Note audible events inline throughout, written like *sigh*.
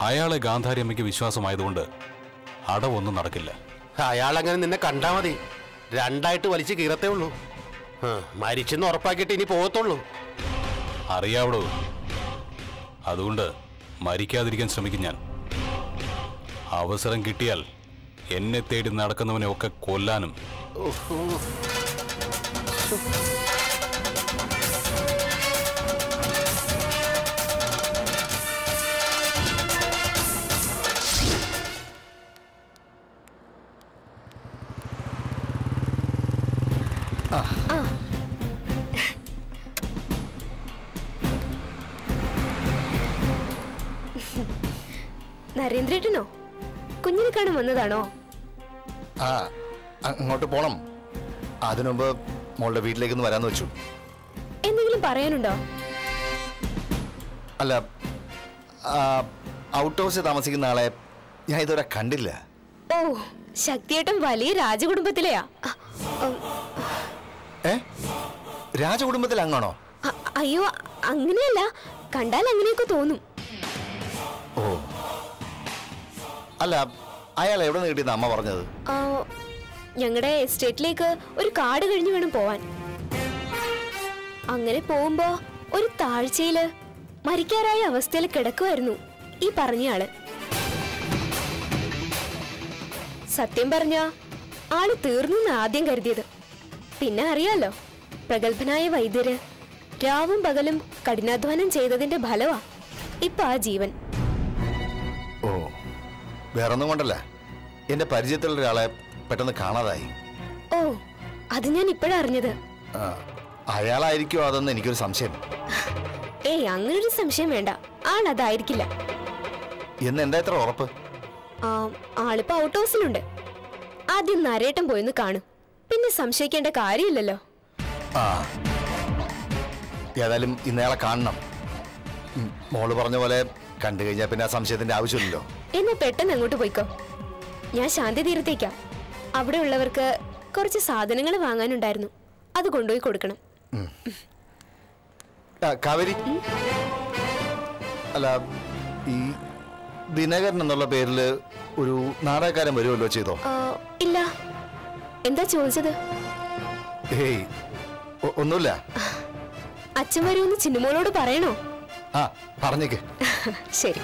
അയാളെ ഗാന്ധാരി അമ്മയ്ക്ക് വിശ്വാസമായതുകൊണ്ട് അടവൊന്നും നടക്കില്ല. അയാൾ അങ്ങനെ നിന്നെ കണ്ടാ മതി. രണ്ടായിട്ട് വലിച്ചു കീറത്തേ ഉള്ളൂ. മരിച്ചെന്ന് ഉറപ്പാക്കിയിട്ട് ഇനി പോകത്തുള്ളൂ. അറിയാവടോ? അതുകൊണ്ട് മരിക്കാതിരിക്കാൻ ശ്രമിക്കും ഞാൻ. അവസരം കിട്ടിയാൽ എന്നെ തേടി നടക്കുന്നവനെ ഒക്കെ കൊല്ലാനും വന്നതാണോ? ആ അങ്ങോട്ട് പോണം. അതിനുമുമ്പ് മോളുടെ വീട്ടിലേക്കൊന്ന് വരാന്ന് വെച്ചു. എന്തെങ്കിലും പറയാനുണ്ടോ? അല്ല ഔട്ട് ഹൗസിൽ താമസിക്കുന്ന ആളെ ഞാൻ ഇതുവരെ കണ്ടില്ല. ഓ ശക്തിയേട്ടൻ വലിയ രാജകുടുംബത്തിലെയാ. ഏ? രാജകുടുംബത്തിൽ അങ്ങാണോ? അയ്യോ അങ്ങനെയല്ല. കണ്ടാൽ അങ്ങനെയൊക്കെ തോന്നും. ഓ. അല്ല അയാൾ എവിടെ നിന്ന് കിട്ടിയെന്ന് അമ്മ പറഞ്ഞത്? ഞങ്ങളുടെ എസ്റ്റേറ്റിലേക്ക് ഒരു കാട് കഴിഞ്ഞു വേണം പോവാൻ. അങ്ങനെ പോകുമ്പോ ഒരു താഴ്ചയിൽ മരിക്കാറായ അവസ്ഥയിൽ കിടക്കുമായിരുന്നു ഈ പറഞ്ഞയാൾ. സത്യം പറഞ്ഞ ആൾ തീർന്നു ആദ്യം കരുതിയത്. പിന്നെ അറിയാലോ പ്രഗത്ഭനായ വൈദ്യര് രാവും പകലും കഠിനാധ്വാനം ചെയ്തതിന്റെ ഫലവാ ഇപ്പൊ ആ ജീവൻ. ഓ. വേറൊന്നും കൊണ്ടല്ല. എന്റെ പരിചയത്തിലുള്ള ഒരാളെ പെട്ടെന്ന് കാണാതായി. ഓ അത് ഞാൻ ഇപ്പോഴാ അറിഞ്ഞത്. ആ, അയാളായിരിക്കുമോ അതെന്ന് എനിക്കൊരു സംശയം. ഏയ് അങ്ങനൊരു സംശയം വേണ്ട. ആൾ അതായിരിക്കില്ല. എന്ന് എന്താ ഇത്ര ഉറപ്പ്? ആളിപ്പോ ഔട്ട് ഹൗസിലുണ്ട് ആദ്യം നരേട്ടൻ പോയെന്ന് കാണും. പിന്നെ സംശയിക്കേണ്ട കാര്യമില്ലല്ലോ. ഏതായാലും ഇന്നയാളെ കാണണം. മോൾ പറഞ്ഞ പോലെ കണ്ടു കഴിഞ്ഞാൽ പിന്നെ ആ സംശയത്തിന്റെ ആവശ്യമില്ലല്ലോ. എന്നാ പെട്ടെന്ന് അങ്ങോട്ട് പോയിക്കോ. ഞാൻ ശാന്തി തീരത്തേക്കാം. അവിടെ ഉള്ളവർക്ക് കുറച്ച് സാധനങ്ങൾ വാങ്ങാനുണ്ടായിരുന്നു. അത് കൊണ്ടുപോയി കൊടുക്കണം. കാവേരി. അല്ല ഈ ദിനകരൻ എന്നുള്ള പേരിൽ ഒരു നാടകക്കാരൻ വരുമല്ലോ ചെയ്തോ? ഇല്ല. എന്താ ചോദിച്ചത്? ഒന്നുമില്ല. അച്ഛൻ വരുമെന്ന് ചിന്നുമോളോട് പറയണോ? ആ പറഞ്ഞേക്ക്. ശരി.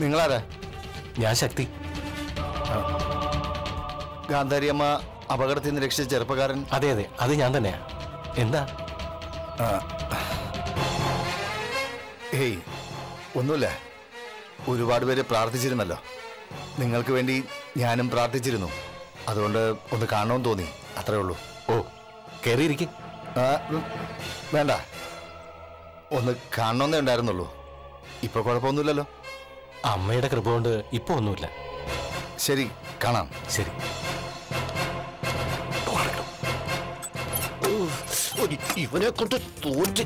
നിങ്ങളാരാ? ഞാൻ ശക്തി. ഗാന്ധാരിയമ്മ അപകടത്തിൽ നിന്ന് രക്ഷിച്ച ചെറുപ്പക്കാരൻ? അതെ അതെ. അത് ഞാൻ തന്നെയാ. എന്താ? ഹേയ് ഒന്നുമില്ല. ഒരുപാട് പേര് പ്രാർത്ഥിച്ചിരുന്നല്ലോ. നിങ്ങൾക്ക് വേണ്ടി ഞാനും പ്രാർത്ഥിച്ചിരുന്നു. അതുകൊണ്ട് ഒന്ന് കാണണമെന്ന് തോന്നി. അത്രേ ഉള്ളൂ. ഓ കയറിയിരിക്കും വേണ്ട. ഒന്ന് കാണണമെന്നേ ഉണ്ടായിരുന്നുള്ളൂ. ഇപ്പോൾ കുഴപ്പമൊന്നുമില്ലല്ലോ. അമ്മയുടെ കൃപ കൊണ്ട് ഇപ്പൊ ഒന്നുമില്ല. ശരി കാണാം. ശരി. ഇവനെ കൊണ്ട് തോറ്റു.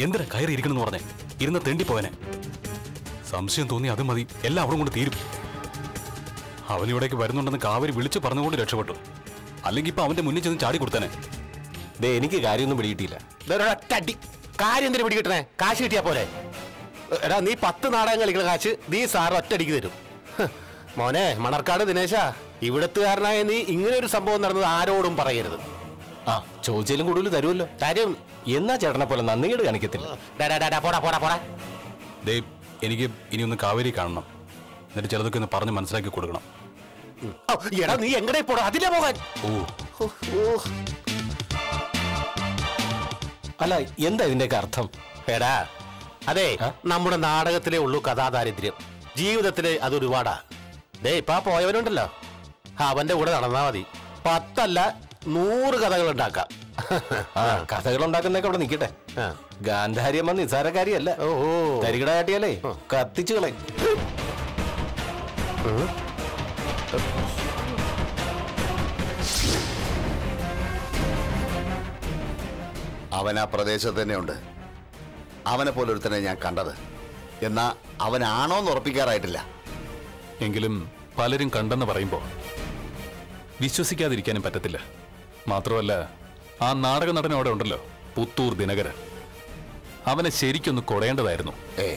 എന്തിനാ കയറി ഇരിക്കണമെന്ന് പറഞ്ഞേ? ഇരുന്ന തെണ്ടിപ്പോവനെ സംശയം തോന്നി അത് മതി. എല്ലാം അവിടെ കൊണ്ട് തീരും. അവനിവിടേക്ക് വരുന്നുണ്ടെന്ന് കാവരി വിളിച്ചു പറഞ്ഞുകൊണ്ട് രക്ഷപ്പെട്ടു. അല്ലെങ്കിൽ ഇപ്പൊ അവന്റെ മുന്നിൽ ചെന്ന് ചാടി കൊടുത്തനെ. ദേ എനിക്ക് കാര്യമൊന്നും പിടികിട്ടിയില്ല. കാര്യം എന്തിനു പിടികിട്ടണേ? കാശ് കിട്ടിയാ പോരെ? എടാ നീ പത്ത് നാടകം കളിക്കുന്ന കാശ് നീ സാർ ഒറ്റടിക്ക് തരും. മോനെ മണർക്കാട് ദിനേശ ഇവിടത്തുകാരനായ നീ ഇങ്ങനെ ഒരു സംഭവം നടന്നത് ആരോടും പറയരുത്. ആ ചോദിച്ചാലും കൂടുതൽ തരുമല്ലോ. കാര്യം എന്നാ ചേട്ടനെ പോലെ നന്ദികേട് കാണിക്കത്തില്ല. പോടാ പോടാ പോടാ. എനിക്ക് ഇനി ഒന്ന് കാവേരി കാണണം. എന്നിട്ട് ചിലതൊക്കെ ഒന്ന് പറഞ്ഞ് മനസ്സിലാക്കി കൊടുക്കണം. എടാ നീ എങ്ങടെ പോടാ? അതിലേ പോകാൻ. ഓ. അല്ല എന്താ ഇതിന്റെയൊക്കെ അർത്ഥം? എടാ അതെ നമ്മുടെ നാടകത്തിലെ ഉള്ളൂ കഥാദാരിദ്ര്യം. ജീവിതത്തിൽ അത് ഒരുപാടാ. ദേ ഇപ്പൊ ആ പോയവനുണ്ടല്ലോ. അവന്റെ കൂടെ നടന്നാ മതി. പത്തല്ല നൂറ് കഥകൾ ഉണ്ടാക്കാം കഥകൾ ഉണ്ടാക്കുന്നൊക്കെ അവിടെ നിൽക്കട്ടെ. ആ. ഗാന്ധാരിയമ്മ നിസാരക്കാരിയല്ല. ഓ, ഓ. തരികിട കാട്ടിയാലേ കത്തിച്ചു കളയും. അവൻ ആ പ്രദേശത്ത് തന്നെയുണ്ട്. അവനെ പോലെ ഒരുത്തനെ ഞാൻ കണ്ടത്. എന്നാ അവനാണോന്ന് ഉറപ്പിക്കാറായിട്ടില്ല. എങ്കിലും പലരും കണ്ടെന്ന് പറയുമ്പോൾ വിശ്വസിക്കാതിരിക്കാനും പറ്റത്തില്ല. മാത്രമല്ല ആ നാടക നടൻ അവിടെ ഉണ്ടല്ലോ പുത്തൂർ ദിനകരൻ. അവനെ ശരിക്കൊന്ന് കൊടയേണ്ടതായിരുന്നു. ഏ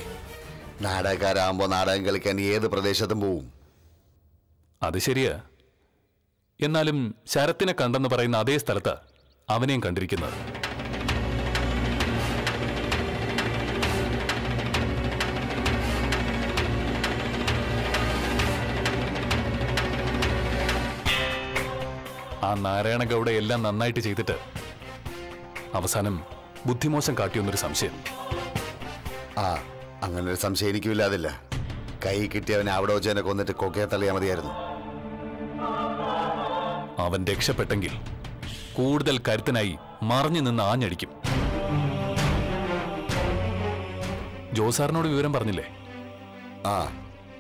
നാടകക്കാരാകുമ്പോ നാടകം കളിക്കാൻ ഏത് പ്രദേശത്തും പോവും. അത് ശരിയാ. എന്നാലും ശരത്തിനെ കണ്ടെന്ന് പറയുന്ന അതേ സ്ഥലത്ത് അവനെയും കണ്ടിരിക്കുന്നത്. ആ നാരായണ ഗൗഡ എല്ലാം നന്നായിട്ട് ചെയ്തിട്ട് അവസാനം ബുദ്ധിമോശം കാട്ടിയൊന്നൊരു സംശയം. ആ അങ്ങനെ ഒരു സംശയം എനിക്കും ഇല്ലാതില്ല. കൈ കിട്ടിയവനെ അവിടെ വെച്ച് തന്നെ കൊന്നിട്ട് കൊക്കയെ തള്ളിയാൽ മതിയായിരുന്നു. അവൻ രക്ഷപ്പെട്ടെങ്കിൽ കൂടുതൽ കരുത്തനായി മറിഞ്ഞു നിന്ന് ആഞ്ഞടിക്കും. ജോസാറിനോട് വിവരം പറഞ്ഞില്ലേ? ആ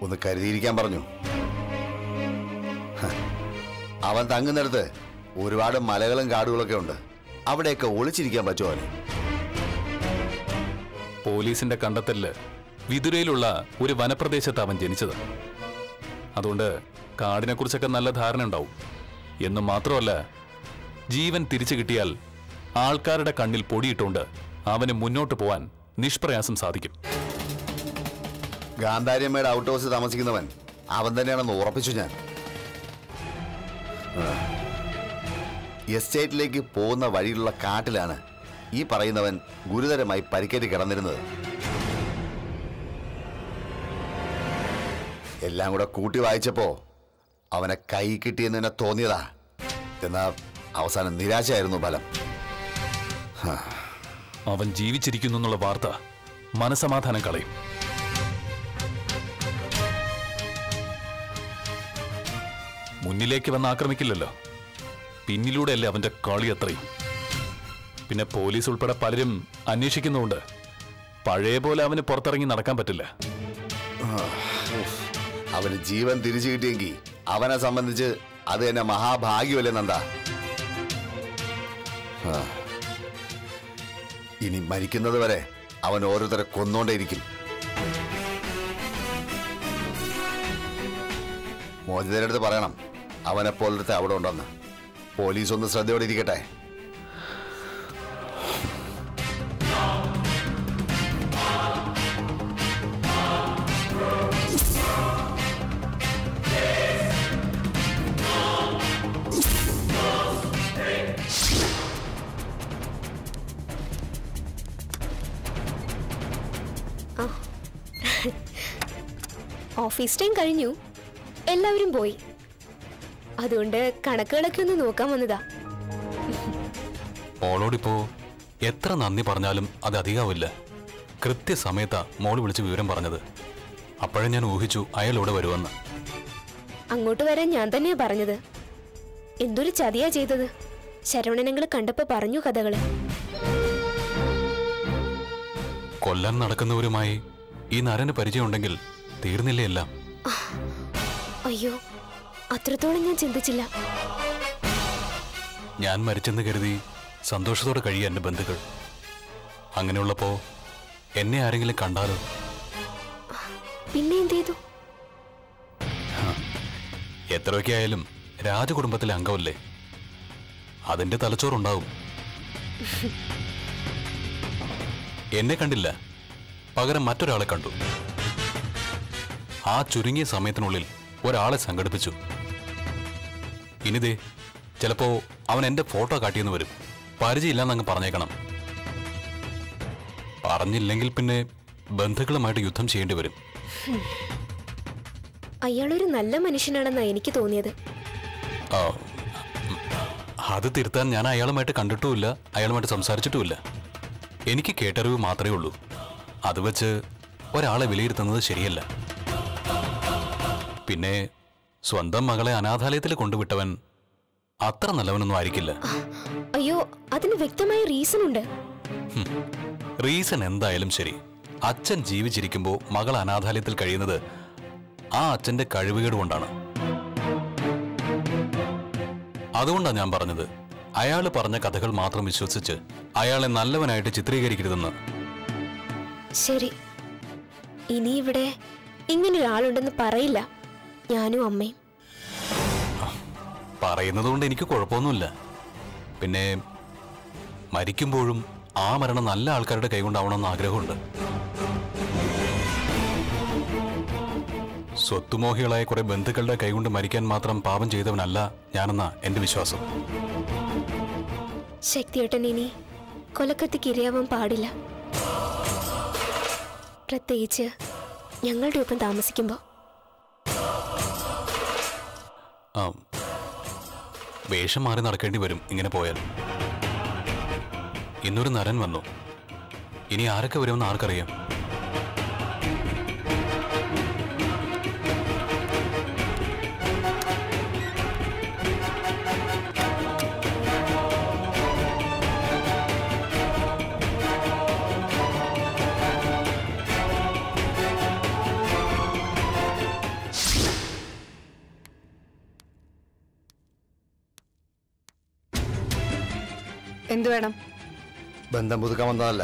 ഒന്ന് കരുതിയിരിക്കാൻ പറഞ്ഞു. അവൻ തങ്ങുന്നിടത്ത് ഒരുപാട് മലകളും കാടുകളൊക്കെ ഉണ്ട്. അവിടെയൊക്കെ ഒളിച്ചിരിക്കാൻ പറ്റുമോ അവന്? പോലീസിന്റെ കണ്ടെത്തലിൽ വിതുരയിലുള്ള ഒരു വനപ്രദേശത്ത് അവൻ ജനിച്ചത്. അതുകൊണ്ട് കാടിനെ കുറിച്ചൊക്കെ നല്ല ധാരണ ഉണ്ടാവും. എന്ന് മാത്രമല്ല ജീവൻ തിരിച്ചു കിട്ടിയാൽ ആൾക്കാരുടെ കണ്ണിൽ പൊടിയിട്ടുകൊണ്ട് അവന് മുന്നോട്ട് പോവാൻ നിഷ്പ്രയാസം സാധിക്കും. ഗാന്ധാരിയമ്മയുടെ ഔട്ട് ഹൗസിൽ താമസിക്കുന്നവൻ അവൻ തന്നെയാണെന്ന് ഉറപ്പിച്ചു ഞാൻ. എസ്റ്റേറ്റിലേക്ക് പോകുന്ന വഴിയിലുള്ള കാട്ടിലാണ് ഈ പറയുന്നവൻ ഗുരുതരമായി പരിക്കേറ്റ് കിടന്നിരുന്നത്. എല്ലാം കൂടെ കൂട്ടി വായിച്ചപ്പോ അവനെ കൈ കിട്ടിയെന്ന് തന്നെ തോന്നിയതാ. എന്നാ അവസാനം നിരാശയായിരുന്നു ഫലം. അവൻ ജീവിച്ചിരിക്കുന്നു എന്നുള്ള വാർത്ത മനസമാധാനം കളയും. മുന്നിലേക്ക് വന്ന് ആക്രമിക്കില്ലല്ലോ. പിന്നിലൂടെയല്ലേ അവന്റെ കളി അത്രയും. പിന്നെ പോലീസ് ഉൾപ്പെടെ പലരും അന്വേഷിക്കുന്നുണ്ട് പഴയ പോലെ അവന് പുറത്തിറങ്ങി നടക്കാൻ പറ്റില്ല. അവന് ജീവൻ തിരിച്ചു കിട്ടിയെങ്കിൽ അവനെ സംബന്ധിച്ച് അത് തന്നെ മഹാഭാഗ്യമല്ലേ നന്ദ. ഇനി മരിക്കുന്നത് വരെ അവൻ ഓരോരുത്തരെ കൊന്നോണ്ടേയിരിക്കും. മോചിതരുടെ അടുത്ത് പറയണം. അവനെ പോലത്തെ അവിടെ ഉണ്ടെന്ന്. പോലീസ് ഒന്ന് ശ്രദ്ധയോടെ ഇരിക്കട്ടെ. ഓഫീസ് ടൈം കഴിഞ്ഞു. എല്ലാവരും പോയി. അതുകൊണ്ട് കണക്കുകളൊക്കെ ഒന്ന് നോക്കാൻ വന്നതാ. മോളോടിപ്പോ എത്ര നന്ദി പറഞ്ഞാലും അത് അധികാവില്ല. കൃത്യസമയത്താ മോൾ വിളിച്ച് വിവരം പറഞ്ഞത്. അപ്പോഴേ ഞാൻ ഊഹിച്ചു അയാൾ ഇവിടെ വരുമെന്ന്. അങ്ങോട്ട് വരാൻ ഞാൻ തന്നെയാ പറഞ്ഞത്. എന്തൊരു ചതിയാ ചെയ്തത്. ശരവണനങ്ങൾ കണ്ടപ്പോ പറഞ്ഞു കഥകൾ. കൊല്ലാൻ നടക്കുന്നവരുമായി ഈ നരന് പരിചയമുണ്ടെങ്കിൽ തീർന്നില്ലേ എല്ലാം? അയ്യോ അത്രത്തോളം ഞാൻ ചിന്തിച്ചില്ല. ഞാൻ മരിച്ചെന്ന് കരുതി സന്തോഷത്തോടെ കഴിയുക എന്റെ ബന്ധുക്കൾ. അങ്ങനെയുള്ളപ്പോ എന്നെ ആരെങ്കിലും കണ്ടാലോ? പിന്നെ എന്ത് ചെയ്തു? എത്രയൊക്കെ ആയാലും രാജകുടുംബത്തിലെ അംഗമല്ലേ? അതിന്റെ തലച്ചോറുണ്ടാവും. എന്നെ കണ്ടില്ല. പകരം മറ്റൊരാളെ കണ്ടു. ആ ചുരുങ്ങിയ സമയത്തിനുള്ളിൽ ഒരാളെ സംഘടിപ്പിച്ചു. ഇനിതേ ചിലപ്പോ അവൻ എന്റെ ഫോട്ടോ കാട്ടിയെന്ന് വരും. പരിചയമില്ലെന്നങ്ങ് പറഞ്ഞേക്കണം. പറഞ്ഞില്ലെങ്കിൽ പിന്നെ ബന്ധുക്കളുമായിട്ട് യുദ്ധം ചെയ്യേണ്ടി വരും. അയാളൊരു നല്ല മനുഷ്യനാണെന്നാ എനിക്ക് തോന്നിയത്. അത് തിരുത്താൻ ഞാൻ അയാളുമായിട്ട് കണ്ടിട്ടുമില്ല അയാളുമായിട്ട് സംസാരിച്ചിട്ടുമില്ല. എനിക്ക് കേട്ടറിവ് മാത്രമേ ഉള്ളൂ. അത് വെച്ച് ഒരാളെ വിലയിരുത്തുന്നത് ശരിയല്ല. പിന്നെ സ്വന്തം മകളെ അനാഥാലയത്തിൽ കൊണ്ടുവിട്ടവൻ അത്ര നല്ലവനൊന്നും ആയിരിക്കില്ല. അയ്യോ അതിന് വ്യക്തമായ റീസൺ ഉണ്ട് റീസൺ എന്തായാലും ശരി. അച്ഛൻ ജീവിച്ചിരിക്കുമ്പോൾ മകൾ അനാഥാലയത്തിൽ കഴിയുന്നത് ആ അച്ഛന്റെ കഴിവുകേട് കൊണ്ടാണ്. അതുകൊണ്ടാണ് ഞാൻ പറഞ്ഞത്. അയാൾ പറഞ്ഞ കഥകൾ മാത്രം വിശ്വസിച്ച് അയാളെ നല്ലവനായിട്ട് ചിത്രീകരിക്കരുതെന്ന്. ശരി. ഇനി ഇവിടെ ഇങ്ങനൊരാളുണ്ടെന്ന് പറയില്ല. ഞാനും അമ്മയും. പറയുന്നത് കൊണ്ട് എനിക്ക് കുഴപ്പമൊന്നുമില്ല. പിന്നെ മരിക്കുമ്പോഴും ആ മരണം നല്ല ആൾക്കാരുടെ കൈകൊണ്ടാവണമെന്ന് ആഗ്രഹമുണ്ട്. സ്വത്തുമോഹികളായ കുറെ ബന്ധുക്കളുടെ കൈകൊണ്ട് മരിക്കാൻ മാത്രം പാപം ചെയ്തവനല്ല ഞാനെന്നാ എന്റെ വിശ്വാസം. ശക്തിയേട്ടൻ ഇനി കൊലക്കത്തിക്ക് ഇരയാവാൻ പാടില്ല. പ്രത്യേകിച്ച് ഞങ്ങളുടെ ഒപ്പം താമസിക്കുമ്പോൾ ആ വേഷം മാറി നടക്കേണ്ടി വരും ഇങ്ങനെ പോയാൽ. ഇന്നൊരു നരൻ വന്നു. ഇനി ആരൊക്കെ വരുമെന്ന് ആർക്കറിയാം. എന്തു വേണം? ബന്ധം പുതുക്കാൻ വന്നതല്ല?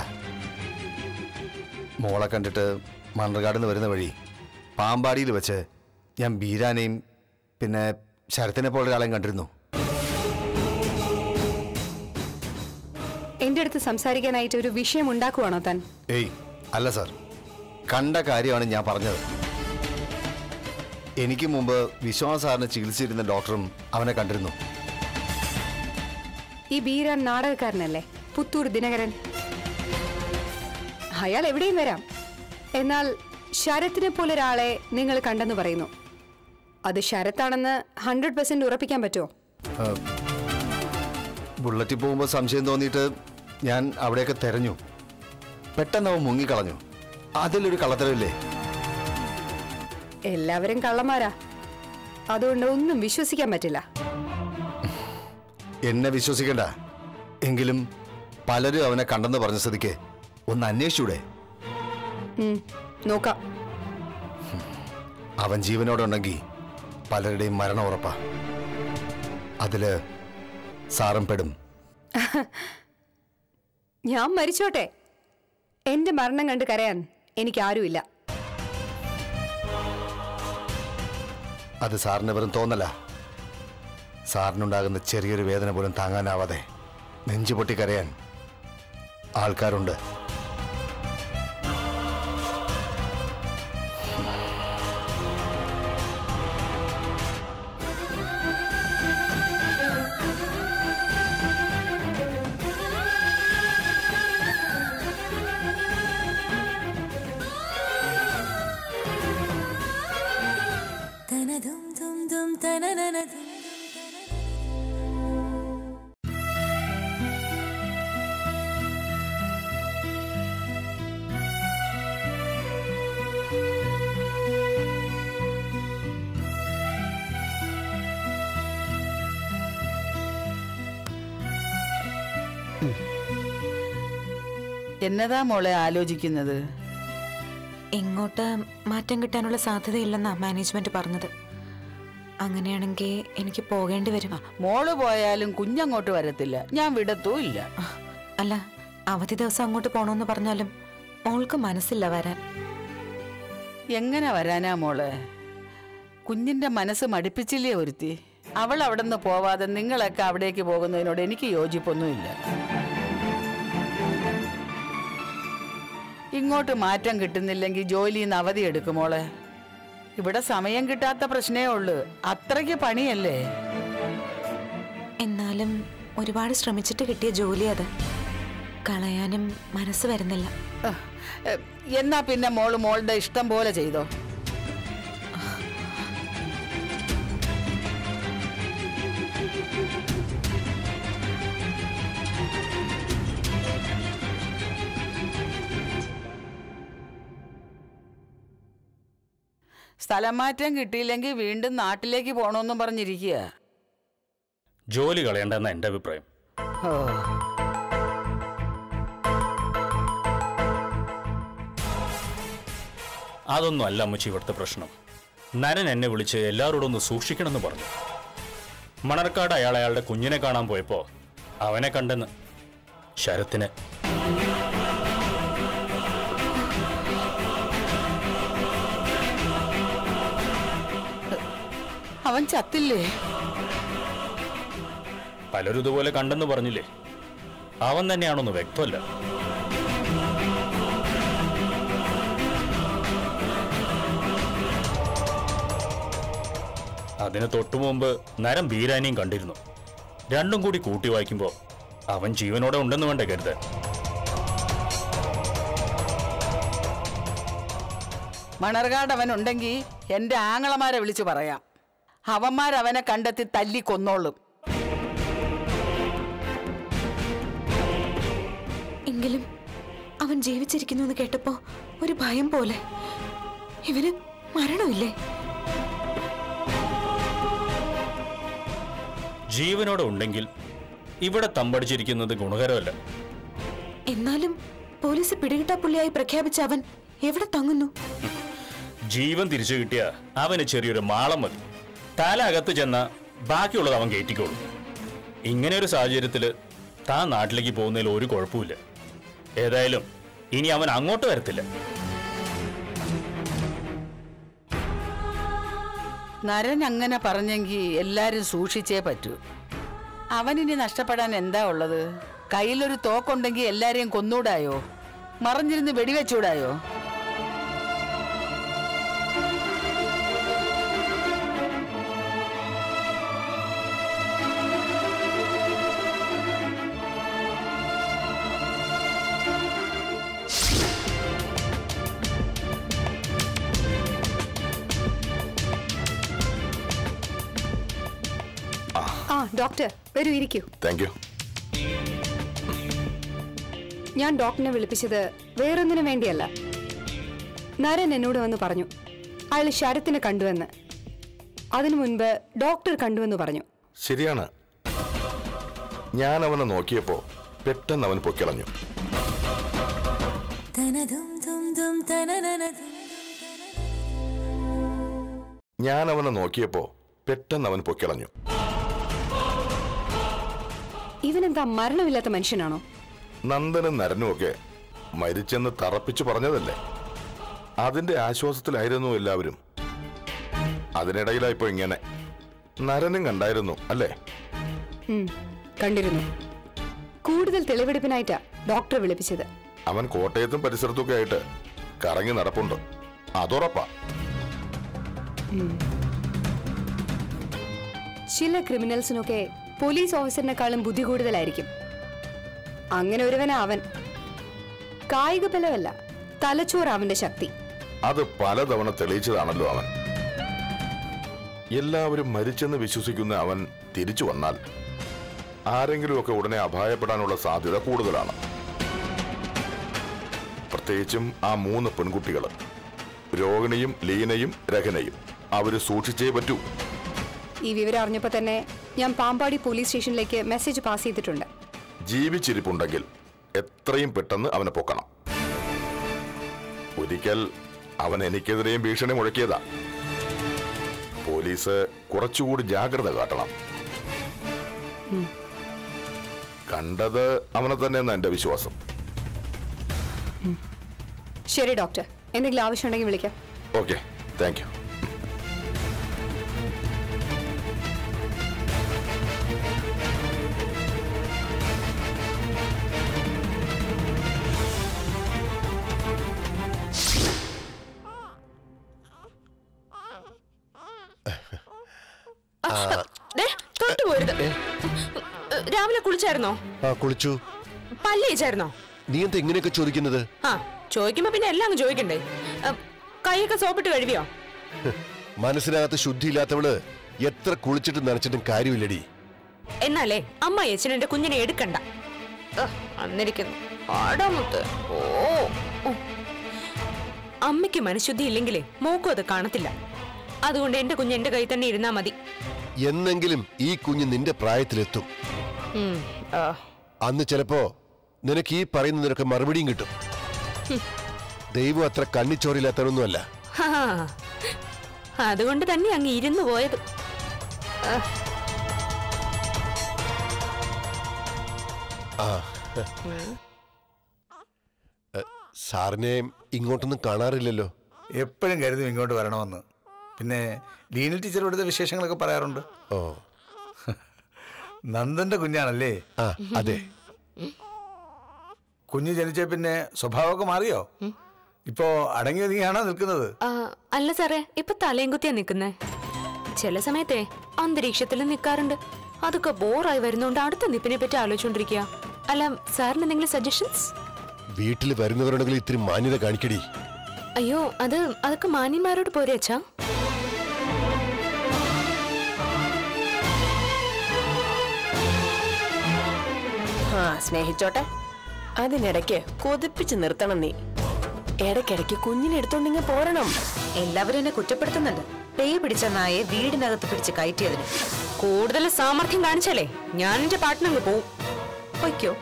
മോളെ കണ്ടിട്ട് മണ്ണർകാട് നിന്ന് വരുന്ന വഴി പാമ്പാടിയിൽ വെച്ച് ഞാൻ ബീരാനെയും പിന്നെ ശരത്തിനെ പോലെ ഒരാളെയും കണ്ടിരുന്നു. എന്റെ അടുത്ത് സംസാരിക്കാനായിട്ട് ഒരു വിഷയം ഉണ്ടാക്കുവാണോ താൻ? ഏയ് അല്ല സാർ. കണ്ട കാര്യമാണ് ഞാൻ പറഞ്ഞത്. എനിക്ക് മുമ്പ് വിശ്വാസ് സാറിന് ചികിത്സിച്ചിരുന്ന ഡോക്ടറും അവനെ കണ്ടിരുന്നു. ഈ ബീരാൻ നാടകക്കാരനല്ലേ? പുത്തൂർ ദിനകരൻ. അയാൾ എവിടെയും വരാം. എന്നാൽ ശരത്തിനെ പോലെ ഒരാളെ നിങ്ങൾ കണ്ടെന്ന് പറയുന്നു. അത് ശരത്താണെന്ന് ഹൺഡ്രഡ് പെർസെന്റ് ഉറപ്പിക്കാൻ പറ്റുമോ? ബുള്ളറ്റിൽ പോകുമ്പോൾ സംശയം തോന്നിയിട്ട് ഞാൻ അവിടെയൊക്കെ തെരഞ്ഞു. പെട്ടെന്ന് അവൻ മുങ്ങിക്കളഞ്ഞു. അതിലൊരു കള്ളത്തരമില്ലേ? എല്ലാവരും കള്ളന്മാരാ. അതുകൊണ്ട് ഒന്നും വിശ്വസിക്കാൻ പറ്റില്ല. എന്നെ വിശ്വസിക്കണ്ട. എങ്കിലും പലരും അവനെ കണ്ടെന്ന് പറഞ്ഞ സ്ഥിതിക്ക് ഒന്ന് അന്വേഷിച്ചൂടെ? നോക്കാം. അവൻ ജീവനോടെ ഉണ്ടെങ്കിൽ പലരുടെയും മരണം ഉറപ്പാ. അതിൽ സാറും പെടും. *laughs* ഞാൻ മരിച്ചോട്ടെ. എന്റെ മരണം കണ്ട് കരയാൻ എനിക്ക് ആരുമില്ല. അത് സാറിന് വെറും തോന്നല. സാറിനുണ്ടാകുന്ന ചെറിയൊരു വേദന പോലും താങ്ങാനാവാതെ നെഞ്ചു പൊട്ടിക്കരയാൻ ആൾക്കാരുണ്ട്. എന്നതാ മോളെ ആലോചിക്കുന്നത്? എങ്ങോട്ട് മാറ്റം കിട്ടാനുള്ള സാധ്യതയില്ലെന്നാ മാനേജ്മെന്റ് പറഞ്ഞത്. അങ്ങനെയാണെങ്കിൽ എനിക്ക് പോകേണ്ടി വരും. മോൾ പോയാലും കുഞ്ഞങ്ങോട്ട് വരത്തില്ല. ഞാൻ വിടത്തും ഇല്ല. അല്ല അവധി ദിവസം അങ്ങോട്ട് പോണോന്ന് പറഞ്ഞാലും മോൾക്ക് മനസ്സില്ല വരാൻ. എങ്ങനെ വരാനാ മോളെ? കുഞ്ഞിന്റെ മനസ്സ് മടിപ്പിച്ചില്ലേ ഒരുത്തി? അവൾ അവിടെ നിന്ന് പോവാതെ നിങ്ങളൊക്കെ അവിടേക്ക് പോകുന്നതിനോട് എനിക്ക് യോജിപ്പൊന്നുമില്ല. ഇങ്ങോട്ട് മാറ്റം കിട്ടുന്നില്ലെങ്കിൽ ജോലിയിൽ നിന്ന് അവധി എടുക്കുമോളെ ഇവിടെ സമയം കിട്ടാത്ത പ്രശ്നമേ ഉള്ളൂ. അത്രയ്ക്ക് പണിയല്ലേ? എന്നാലും ഒരുപാട് ശ്രമിച്ചിട്ട് കിട്ടിയ ജോലി അത്. കളയാനും മനസ്സ് വരുന്നില്ല. എന്നാ പിന്നെ മോൾ മോളുടെ ഇഷ്ടം പോലെ ചെയ്തോ? സ്ഥലം മാറ്റം കിട്ടിയില്ലെങ്കിൽ വീണ്ടും നാട്ടിലേക്ക് പോകണമെന്നും പറഞ്ഞിരിക്കുക. ജോലി കളയണ്ടെന്ന എന്റെ അഭിപ്രായം. ഓ. അതൊന്നും അല്ല അമ്മച്ചി ഇവിടുത്തെ പ്രശ്നം. നരൻ എന്നെ വിളിച്ച് എല്ലാവരോടും ഒന്ന് സൂക്ഷിക്കണമെന്ന് പറഞ്ഞു. മണർക്കാട് അയാൾ അയാളുടെ കുഞ്ഞിനെ കാണാൻ പോയപ്പോ അവനെ കണ്ടെന്ന്. ശരത്തിന്. അവൻ ചത്തില്ലേ? പലരും ഇതുപോലെ കണ്ടെന്ന് പറഞ്ഞില്ലേ? അവൻ തന്നെയാണൊന്ന് വ്യക്തമല്ല. അതിന് തൊട്ടു മുമ്പ് നരം വീരാനെയും കണ്ടിരുന്നു. രണ്ടും കൂടി കൂട്ടി വായിക്കുമ്പോൾ അവൻ ജീവനോടെ ഉണ്ടെന്ന് വേണ്ട കരുത്. മണർകാട് അവൻ ഉണ്ടെങ്കിൽ എന്റെ ആങ്ങളമാരെ വിളിച്ചു പറയാം. അവന്മാരവനെ കണ്ടെത്തി തല്ലി കൊന്നോളും. എങ്കിലും അവൻ ജീവിച്ചിരിക്കുന്നു എന്ന് കേട്ടപ്പോ ഒരു ഭയം പോലെ ഇവന് മരണമില്ലേ? ജീവനോടെ ഉണ്ടെങ്കിൽ ഇവിടെ തമ്പടിച്ചിരിക്കുന്നത് ഗുണകരമല്ല. എന്നാലും പോലീസ് പിടികിട്ടാ പുള്ളിയായി പ്രഖ്യാപിച്ച അവൻ എവിടെ തങ്ങുന്നു? ജീവൻ തിരിച്ചു കിട്ടിയ അവന് ചെറിയൊരു മാളം മതി. തല അകത്ത് ചെന്ന ബാക്കിയുള്ളത് അവൻ കയറ്റിക്കോളും. ഇങ്ങനെ ഒരു സാഹചര്യത്തിൽ താൻ നാട്ടിലേക്ക് പോകുന്നതിൽ ഒരു കുഴപ്പമില്ല ഏതായാലും ഇനി അവൻ അങ്ങോട്ട് വരത്തില്ല. നരൻ അങ്ങനെ പറഞ്ഞെങ്കിൽ എല്ലാരും സൂക്ഷിച്ചേ പറ്റൂ. അവനിനി നഷ്ടപ്പെടാൻ എന്താ ഉള്ളത്? കയ്യിലൊരു തോക്കുണ്ടെങ്കിൽ എല്ലാരെയും കൊന്നൂടായോ? മറഞ്ഞിരുന്ന് വെടിവെച്ചൂടായോ? ഡോക്ടർ വരൂ ഇരിക്കൂ. താങ്ക് യു ഞാൻ ഡോക്ടറിനെ വിളിപ്പിച്ചത് വേറൊന്നിനു വേണ്ടിയല്ല. നരൻ എന്നോട് വന്ന് പറഞ്ഞു അയാൾ ശരത്തിനെ കണ്ടുവെന്ന്. അതിനു മുൻപ് ഡോക്ടർ കണ്ടുവെന്ന് പറഞ്ഞു. ശരിയാണ്. ഞാൻ അവനെ നോക്കിയപ്പോ പെട്ടെന്ന് അവൻ പൊക്കിളഞ്ഞു. ഞാൻ അവനെ നോക്കിയപ്പോ പെട്ടെന്ന് അവൻ പൊക്കിളഞ്ഞു. ഇവനെന്താ മരണമില്ലാത്ത മനുഷ്യനാണോ? നന്ദനും നരനുമൊക്കെ മരിച്ചെന്ന് തറപ്പിച്ചു പറഞ്ഞതല്ലേ? അതിന്റെ ആശ്വാസത്തിലായിരുന്നു എല്ലാവരും. അതിനിടയിലായിപ്പോ ഇങ്ങനെ. നരനും കണ്ടായിരുന്നു അല്ലേ? കണ്ടിരുന്നു. കൂടുതൽ തെളിവെടുപ്പിനായിട്ടാ ഡോക്ടറെ വിളിപ്പിച്ചത്. അവൻ കോട്ടയത്തും പരിസരത്തൊക്കെ ആയിട്ട് കറങ്ങി നടപ്പുണ്ട്. അതുറപ്പാ. ചില ക്രിമിനൽസിനൊക്കെ പോലീസ് ഓഫീസറിനെക്കാളും ബുദ്ധി കൂടുതലായിരിക്കും. അങ്ങനെ ഒരുവനാ അവൻ. കായിക ബലമല്ല തലച്ചോറ് അവന്റെ ശക്തി. അത് പലതവണ തെളിയിച്ചതാണല്ലോ അവൻ. എല്ലാവരും മരിച്ചെന്ന് വിശ്വസിക്കുന്ന അവൻ തിരിച്ചു വന്നാൽ ആരെങ്കിലുമൊക്കെ ഉടനെ അപായപ്പെടാനുള്ള സാധ്യത കൂടുതലാണ്. പ്രത്യേകിച്ചും ആ മൂന്ന് പെൺകുട്ടികൾ രോഹിണിയും ലീനയും രഹനയും. അവർ സൂക്ഷിച്ചേ പറ്റൂ. ഈ വിവരം അറിഞ്ഞപ്പോ തന്നെ ഞാൻ പാമ്പാടി പോലീസ് സ്റ്റേഷനിലേക്ക് മെസ്സേജ് പാസ് ചെയ്തിട്ടുണ്ട്. ജീവിച്ചിരിപ്പുണ്ടെങ്കിൽ എത്രയും പെട്ടെന്ന് അവനെ പൊക്കണം. ഒരിക്കൽ അവൻ എനിക്കെതിരെയും ഭീഷണി മുഴക്കിയതാ. പോലീസ് കുറച്ചുകൂടി ജാഗ്രത കാട്ടണം. കണ്ടത് അവനെ തന്നെയെന്ന എന്റെ വിശ്വാസം. ശരി ഡോക്ടർ. എന്തെങ്കിലും ആവശ്യമുണ്ടെങ്കിൽ വിളിക്കാം. Okay thank you. തൊട്ടു പോരുത് രാവിലെ കുളിച്ചായിരുന്നോ? കുളിച്ചു. പല്ല് തേച്ചായിരുന്നോ? നീ എന്താ ഇങ്ങനെയൊക്കെ ചോദിക്കുന്നത്? ആ ചോദിക്കുമ്പോ പിന്നെ എല്ലാം ചോദിക്കണ്ടേ? കൈയൊക്കെ സോപ്പിട്ട് കഴുകിയോ? മനസ്സിനകത്ത് ശുദ്ധിയില്ലാത്തവൾ എത്ര കുളിച്ചിട്ട് നനച്ചിട്ടും കാര്യമില്ലടി. എന്നാലേ അമ്മ അച്ഛൻ എന്റെ കുഞ്ഞിനെ എടുക്കണ്ട. അന്നിരിക്കുന്നു ആടാമുത്ത് ഓ. അമ്മയ്ക്ക് മനഃശുദ്ധി ഇല്ലെങ്കിലേ മോക്കും അത് കാണത്തില്ല. അതുകൊണ്ട് എന്റെ കുഞ്ഞ് എന്റെ കൈ തന്നെ ഇരുന്നാ മതി. എന്നെങ്കിലും ഈ കുഞ്ഞ് നിന്റെ പ്രായത്തിലെത്തും. അന്ന് ചിലപ്പോ നിനക്ക് ഈ പറയുന്നതിനൊക്കെ മറുപടിയും കിട്ടും. ദൈവം അത്ര കണ്ണിച്ചോറില്ലാത്തവനൊന്നുമല്ല. അതുകൊണ്ട് തന്നെ അങ്ങ് ഇരുന്നു പോയത്. സാറിനെ ഇങ്ങോട്ടൊന്നും കാണാറില്ലല്ലോ. എപ്പോഴും കരുതും ഇങ്ങോട്ട് വരണമെന്ന്. പിന്നെ ലീന ടീച്ചർ ഇവിടുത്തെ വിശേഷങ്ങളൊക്കെ പറയാറുണ്ട്. ഓ. നന്ദന്റെ കുഞ്ഞാണല്ലേ? ആ അതെ. കുഞ്ഞ് ജനിച്ച പിന്നെ സ്വഭാവമൊക്കെ മാറിയോ? ഇപ്പോ അടങ്ങി ഒതുങ്ങിയാണോ നിൽക്കുന്നത്? അല്ല സാറേ ഇപ്പൊ തലയും കുത്തിയാ നിക്കുന്നേ ചില സമയത്തെ അന്തരീക്ഷത്തിൽ നിൽക്കാറുണ്ട്. അതൊക്കെ ബോറായി വരുന്നോണ്ട് അടുത്ത നിപ്പിനെ പറ്റി ആലോചിച്ചോണ്ടിരിക്കുക അല്ല സാറിന് എന്തെങ്കിലും സജഷൻസ്? വീട്ടിൽ വരുന്നവരുണ്ടെങ്കിൽ ഇത്തിരി മാന്യത കാണിക്കടി. അയ്യോ അത് അതൊക്കെ മാന്യന്മാരോട് പോരെ അച്ഛാ? ആ സ്നേഹിച്ചോട്ടെ. അതിനിടയ്ക്ക് കൊതിപ്പിച്ച് നിർത്തണം നീ. ഇടയ്ക്കിടയ്ക്ക് കുഞ്ഞിനെ എടുത്തോണ്ടിങ്ങ് പോരണം. എല്ലാവരും എന്നെ കുറ്റപ്പെടുത്തുന്നുണ്ട്. പേ പിടിച്ച നായെ വീടിനകത്ത് പിടിച്ച് കയറ്റിയതിന്. കൂടുതൽ സാമർഥ്യം കാണിച്ചാലേ ഞാൻ എന്റെ പാട്ടിനങ്ങ് പോവും. പൊയ്ക്കോ.